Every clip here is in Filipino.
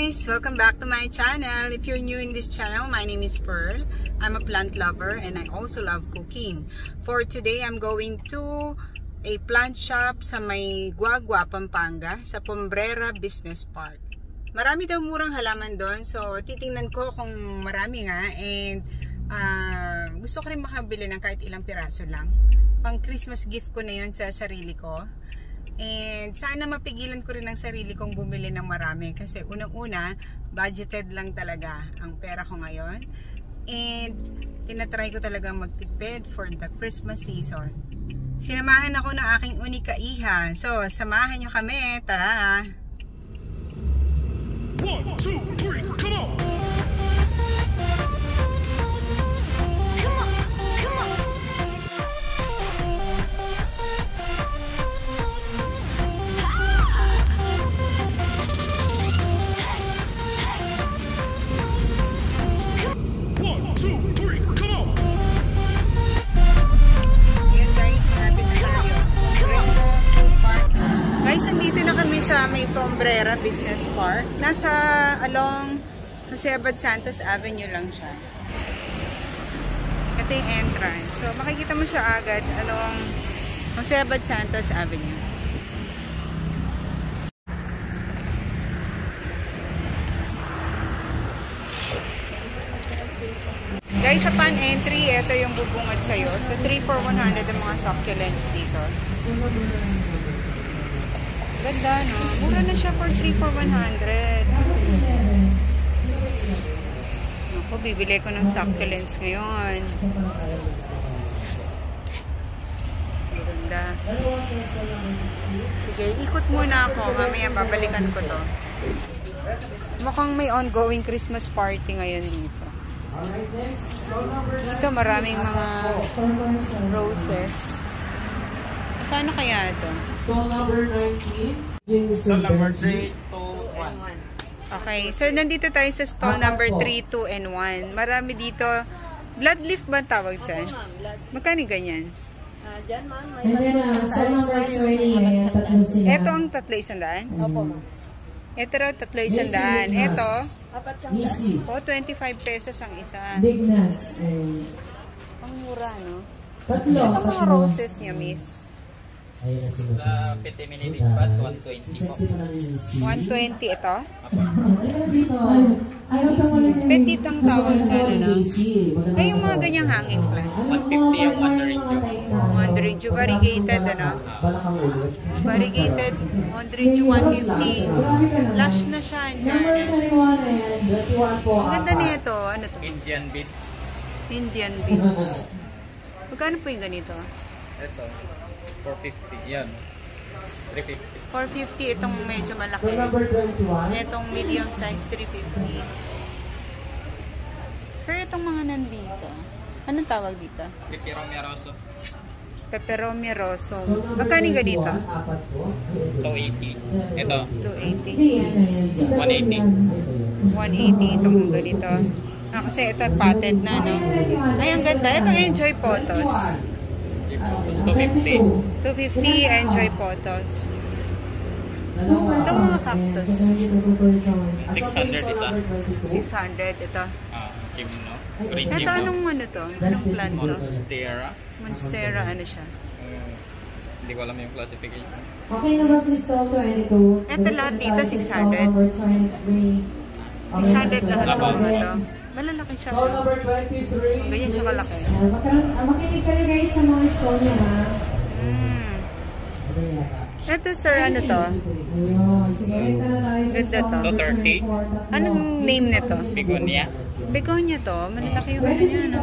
guys! Welcome back to my channel. If you're new in this channel, my name is Pearl. I'm a plant lover and I also love cooking. For today, I'm going to a plant shop sa may Guagua, Pampanga sa Pombrera Business Park. Marami daw murang halaman doon so titingnan ko kung marami nga and uh, gusto ko rin makabili ng kahit ilang piraso lang. Pang Christmas gift ko na yon sa sarili ko. And sana mapigilan ko rin ang sarili kong bumili ng marami kasi unang-una, budgeted lang talaga ang pera ko ngayon. And tinatry ko talaga magtipid for the Christmas season. Sinamahan ako ng aking unika iha. So, samahan nyo kami. Tara! 1, 2, Business Park. Nasa along Jose Abad Santos Avenue lang siya. Ito yung entrance. So, makikita mo siya agad along Jose Abad Santos Avenue. Guys, sa pan entry, ito yung bubungad sa'yo. So, 3 for 100 ang mga succulents dito. Ganda, no? Mura na siya for 3 for 100. Ako, bibili ko ng succulents ngayon. Ganda. Sige, ikot muna ako. Mamaya babalikan ko to. Mukhang may ongoing Christmas party ngayon dito. Dito maraming mga roses. Paano kaya ito? Stall number 19, Jameson Stall number Benji. 3 to 1. Okay, so nandito tayo sa stall number 3, 2, and 1. Marami dito. Blood leaf ba ang tawag dyan? Magkano ganyan? Ah, dyan ma'am, may uh, stall number 20, ayan, tatlo sila. Ito ang tatlo isandaan? Opo ma'am. Ito raw tatlo isandaan. Ito, Apat siyang daan. O 25 pesos ang isa. Dignas. And Ang mura, no? tatlo. Ito mga tatlo. roses niya, miss. Na. Sa 50 minutes bat, 120 po. Sexy pa namin yung easy. 120 ito. Ayun na dito. Ayaw yung Petit ang tawag dyan, ano? Ay, yung mga ito. ganyang hanging plants. 150 ang Mandarinjo. Mandarinjo, variegated, ano? Variegated, Mondrigo 150. Lush na siya, in fairness. 21 and 21 po. Ang ganda apat. nito, ano to? Indian beats. Indian beans. Magkano po yung ganito? Ito, 450. Yan. 350. 450 itong medyo So malaki. number 21. Itong medium size, 350. Sir, itong mga nandito. Anong tawag dito? Peperomia rosso. So number Magkano yung 21, ganito? Apat po. 280. Ito, 280. 180. 180 itong ganito. Ah, kasi ito patent na, no? Ay, ang ganda. Ito, Enjoy Photos. 250. 250, Enjoy Photos. Ito mga cactus. 600 isa. 600, ito. Ah, Jim, no? Green Ito, Jim, anong no? ano to? Anong plant to? Monstera. Monstera, ano siya? Uh, hindi ko alam yung classification. Okay na ba si stall 22? Eto lahat dito, 600. 600 lahat ng Tama. mga to. Malalaki siya. No? number 23. Ganyan siya kalaki. Uh, makinig kayo guys sa mga stall niya ha. Mm. Ito sir, ano to? Ayun. Sige, ito na tayo sa Ganda stall to. number 230. 24. Tatlo. Anong name nito? Begonia. Begonia to. Malalaki yung ano niya, no?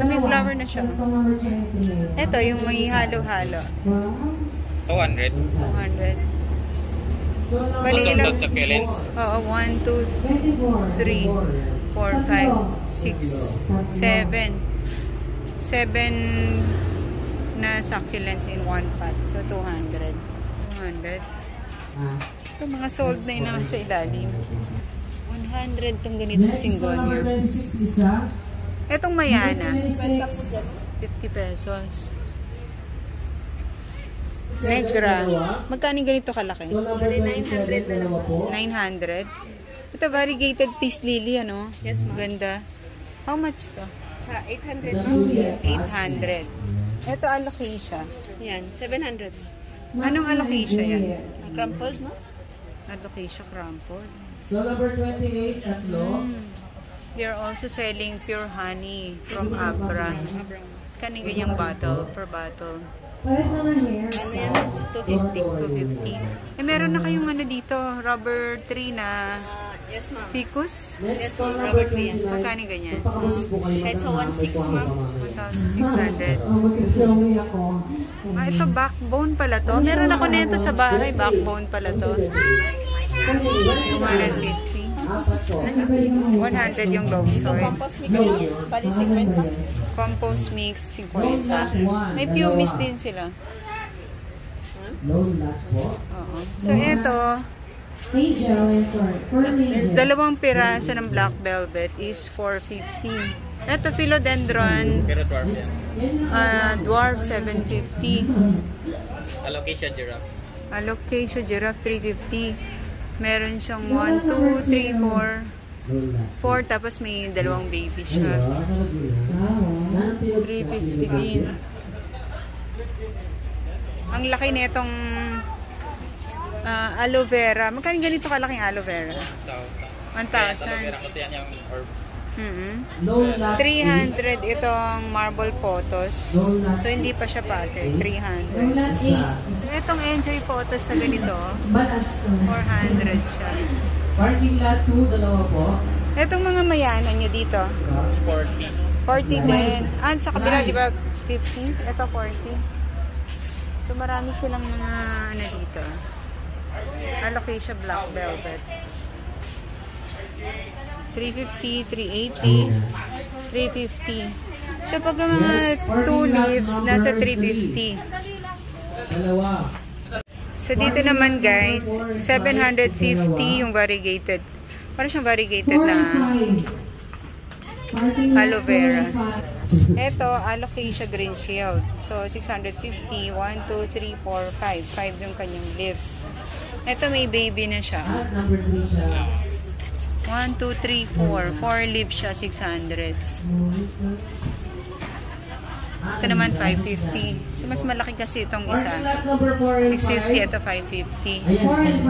may flower na siya. Sa stall number 23. Ito, yung may halo-halo. Wow. 200. 200. Stall number Bali, succulents. Oo, 1, 2, 24. 3, 4, 5, 6, 7. 7 na succulents in one pot. So, 200. 200. Ah. Ito, mga sold na yun sa ilalim. 100 tong ganito Next, stall number single 26 isa. Etong Mayana, 26. 50 pesos. Negra. Magkano ganito kalaki? Stall number 27, dalawa po. 900. Ito, variegated peace lily, ano? Yes, ma'am. Ganda. How much to? Sa 800 The ma'am. Juliet. 800. Ito, alocasia. Yan, 700. Anong alocasia yan? Ang crumpled, ma'am. Alocasia crumpled. So number 28, tatlo. They're also selling pure honey from Abra. Kaning ganyang bottle per bottle. Pares naman hair. Ano yan? 250. 250. Eh, meron na kayong ano dito, rubber tree na yes, ma'am. ficus. Yes, ma'am. yan. 29. Magkano ganyan? Kahit sa magkano 1.6, po ma'am. ako mamaya. 1,600. Oh, magkakilawin ako. Ah, ito backbone pala to. Meron ako nito sa bahay, backbone pala to. 250. Apat po. 100 yung long soy. Compost mix, ma'am. Bali 50. Compost mix, Loan lot 50. 1. May pumice din sila. Po. Oo. So, ito, Angel and for, for Angel. dalawang piraso ng black velvet is 450. Ito, philodendron, Pero dwarf yan. ah, dwarf 750. Alocasia giraffe. Alocasia giraffe 350. Meron siyang 1, 2, 3, 4, Loan lot. 4, tapos may dalawang baby siya. kalagulan. 350 din. Ang laki nitong ah, aloe vera. Magkano ganito kalaking aloe vera? 1,000. 1,000. Kaya kasi yan yung herbs. Mhm. Loan lot 300 itong marble photos. So, hindi pa siya pate. 300. Isa. So, itong enjoy photos na ganito, Balas. 400 siya. Parking lot 2, dalawa po. Itong mga mayanan nyo dito, 40. 40 din. Ah, sa kabila, di ba, 50? Ito, 40. So, marami silang mga, ano dito, alocasia black velvet. 350, 380, 350. So, pag mga two leaves, nasa 350. Dalawa. So, dito naman guys, 750 yung variegated. Parang siyang variegated na aloe vera. Ito, alocasia green shield. So, 650. 1, 2, 3, 4, 5. 5 yung kanyang leaves. Ito, may baby na siya. At number 3 siya. 1, 2, 3, 4. 4 leaves siya, 600. Ito naman, 550. So, mas malaki kasi itong isa. Parking lot number 4 and 650, 5. ito 550. Ayan. 4 and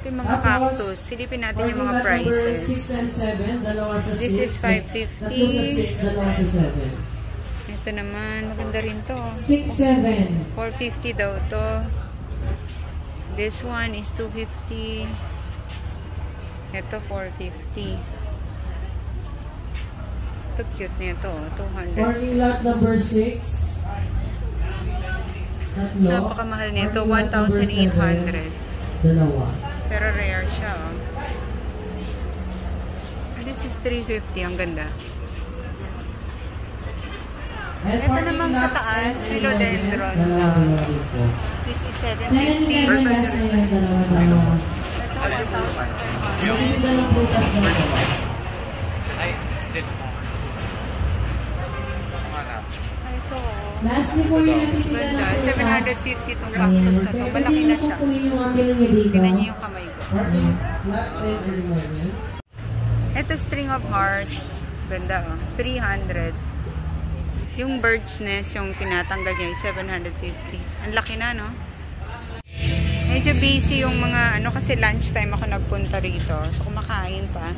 Ito yung mga cactus. Silipin natin yung mga prices. 6 and 7, dalawa sa 6. This is 550. Ito naman, maganda rin to. 6, 7. 450 daw to. This one is 250. Ito 450. Ito cute nito, 200. Parking lot number 6. Tatlo. Napakamahal nito, Parking lot number 1,800. 7, Dalawa. Pero rare siya, oh. This is 350, ang ganda. Ito parking naman sa taas, 10 and philodendron 11, Dalawa, dalawa din po. This is 10 and 11, 750. last na yun, dalawa, dalawa. Ito 1,500. Magtitinda ng prutas na ito. Ay, din. Ano? Ito, oh. Lastly po yung natitira Ganda. ng prutas. 750 itong cactus na to. Malaki na siya. Yung dito. Tingnan niyo yung kamay ko. Parking lot 10 and 11. Ito string of hearts. Ganda oh. 300. Yung bird's nest, yung tinatanggal niya, yung 750. Ang laki na, no? Medyo busy yung mga, ano, kasi lunchtime ako nagpunta rito. So, kumakain pa.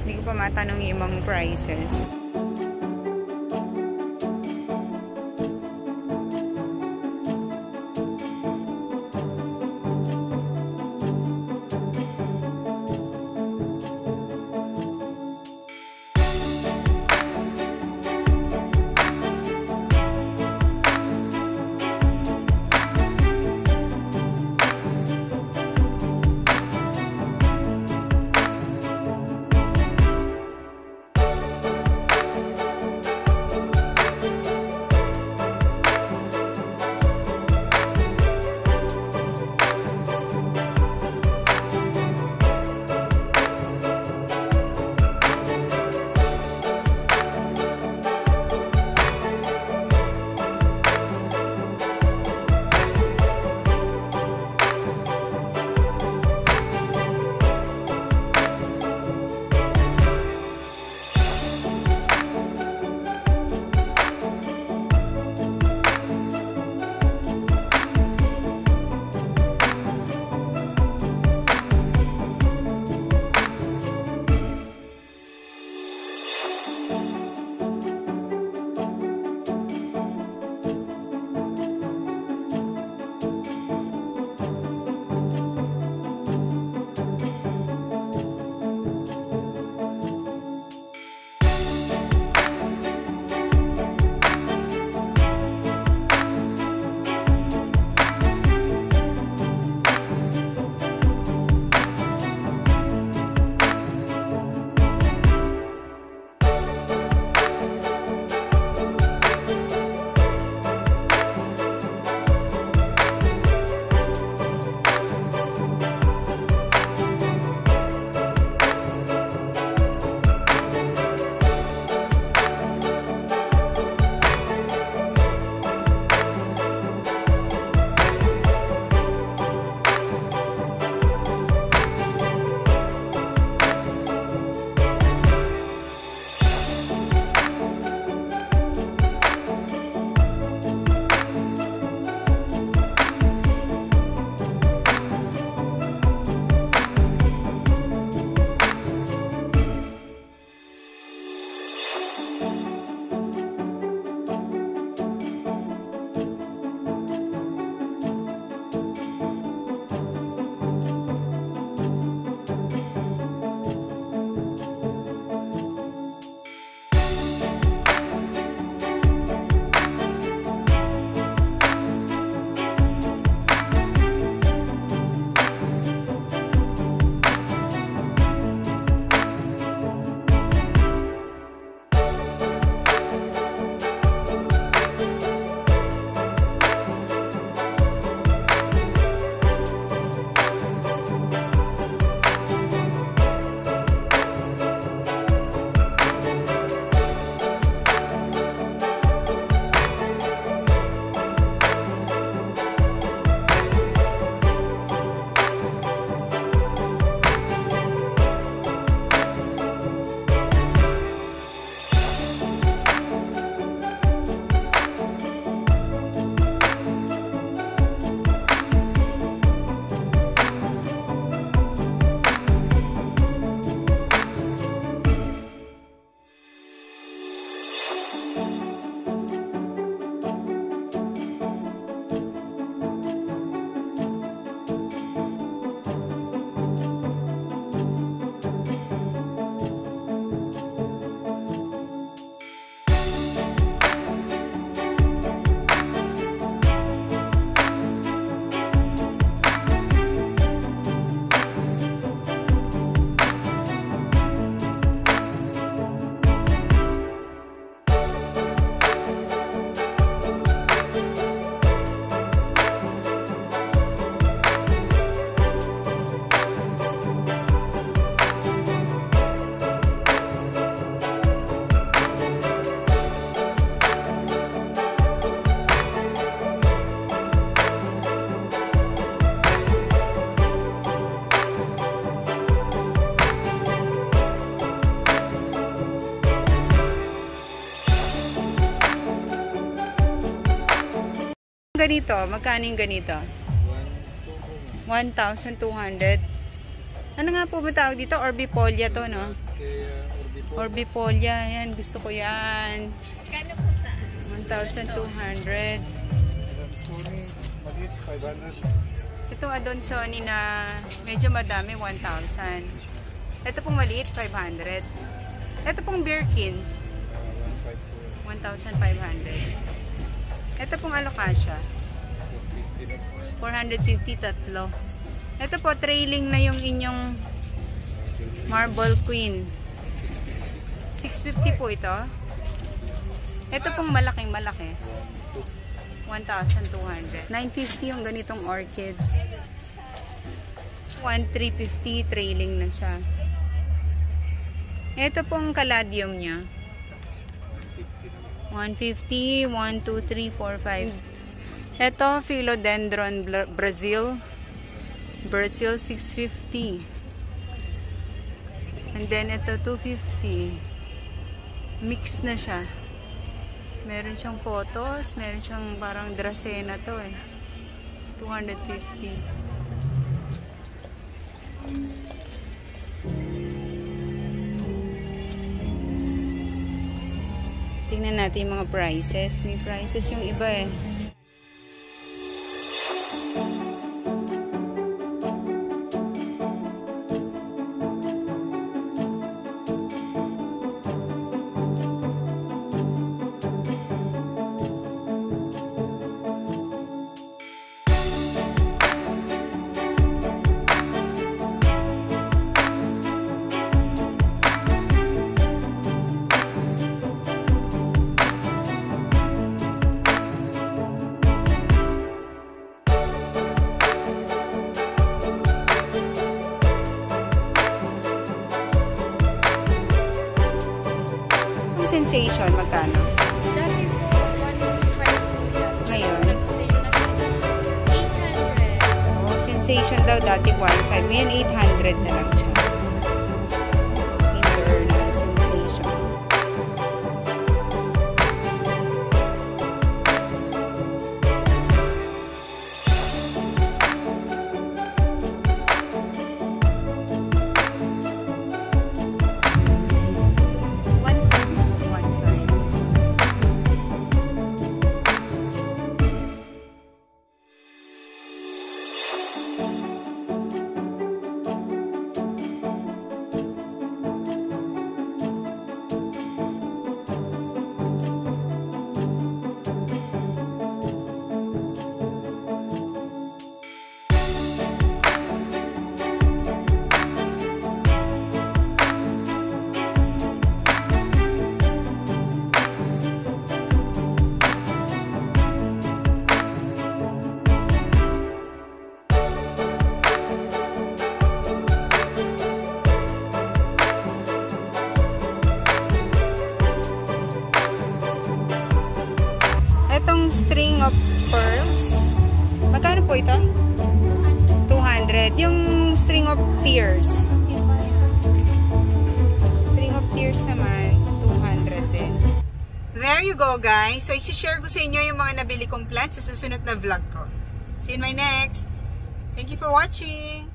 Hindi ko pa matanong yung mga prices. Ganito, magkano yung ganito? 1,200. Ano nga po ba tawag dito? Orbipolia to, no? Orbipolia, yan. Gusto ko yan. 1,200. Itong Adonsoni na medyo madami, 1,000. Ito pong maliit, 500. Ito pong Birkins, 1,500. Ito pong Alocasia, 450 tatlo. Ito po, trailing na yung inyong Marble Queen. 650 po ito. Ito pong malaking malaki. 1,200. 950 yung ganitong orchids. 1,350 trailing na siya. Ito pong caladium niya. 150, 1, 2, 3, 4, 5. Ito, Philodendron Brazil. Brazil 650. And then ito 250. Mix na siya. Meron siyang photos, meron siyang parang Dracena to eh. 250. Tingnan natin yung mga prices. May prices yung iba eh. String of tears. String of tears naman, 200 din. There you go guys. So, isi-share ko sa inyo yung mga nabili kong plants sa susunod na vlog ko. See you in my next. Thank you for watching.